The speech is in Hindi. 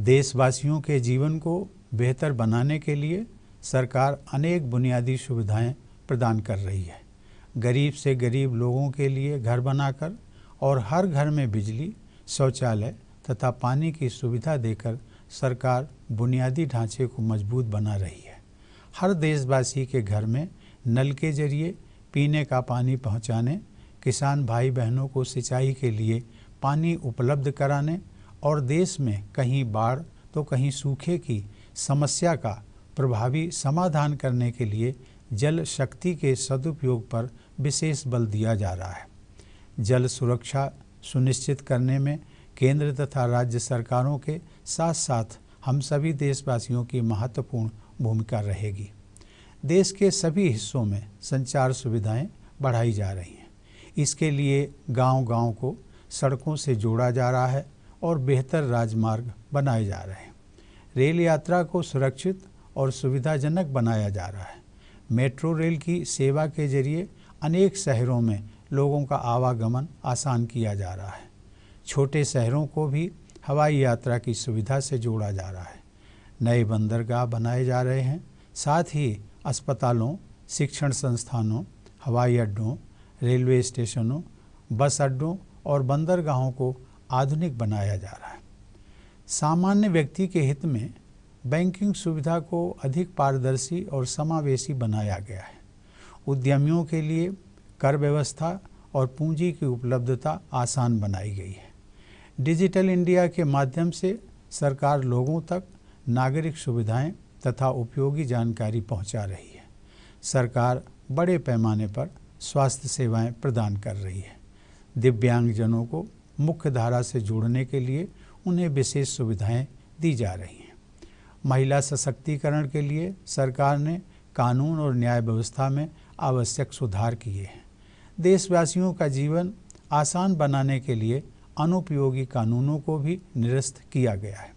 देशवासियों के जीवन को बेहतर बनाने के लिए सरकार अनेक बुनियादी सुविधाएँ प्रदान कर रही है। गरीब से गरीब लोगों के लिए घर बनाकर और हर घर में बिजली, शौचालय तथा पानी की सुविधा देकर सरकार बुनियादी ढांचे को मज़बूत बना रही है। हर देशवासी के घर में नल के ज़रिए पीने का पानी पहुँचाने, किसान भाई बहनों को सिंचाई के लिए पानी उपलब्ध कराने और देश में कहीं बाढ़ तो कहीं सूखे की समस्या का प्रभावी समाधान करने के लिए जल शक्ति के सदुपयोग पर विशेष बल दिया जा रहा है। जल सुरक्षा सुनिश्चित करने में केंद्र तथा राज्य सरकारों के साथ साथ हम सभी देशवासियों की महत्वपूर्ण भूमिका रहेगी। देश के सभी हिस्सों में संचार सुविधाएँ बढ़ाई जा रही हैं। इसके लिए गांव-गांव को सड़कों से जोड़ा जा रहा है। और बेहतर राजमार्ग बनाए जा रहे हैं। रेल यात्रा को सुरक्षित और सुविधाजनक बनाया जा रहा है। मेट्रो रेल की सेवा के ज़रिए अनेक शहरों में लोगों का आवागमन आसान किया जा रहा है। छोटे शहरों को भी हवाई यात्रा की सुविधा से जोड़ा जा रहा है। नए बंदरगाह बनाए जा रहे हैं। साथ ही अस्पतालों, शिक्षण संस्थानों, हवाई अड्डों, रेलवे स्टेशनों, बस अड्डों और बंदरगाहों को आधुनिक बनाया जा रहा है। सामान्य व्यक्ति के हित में बैंकिंग सुविधा को अधिक पारदर्शी और समावेशी बनाया गया है। उद्यमियों के लिए कर व्यवस्था और पूंजी की उपलब्धता आसान बनाई गई है। डिजिटल इंडिया के माध्यम से सरकार लोगों तक नागरिक सुविधाएँ तथा उपयोगी जानकारी पहुँचा रही है। सरकार बड़े पैमाने पर स्वास्थ्य सेवाएँ प्रदान कर रही है। दिव्यांगजनों को मुख्य धारा से जुड़ने के लिए उन्हें विशेष सुविधाएँ दी जा रही हैं। महिला सशक्तिकरण के लिए सरकार ने कानून और न्याय व्यवस्था में आवश्यक सुधार किए हैं। देशवासियों का जीवन आसान बनाने के लिए अनुपयोगी कानूनों को भी निरस्त किया गया है।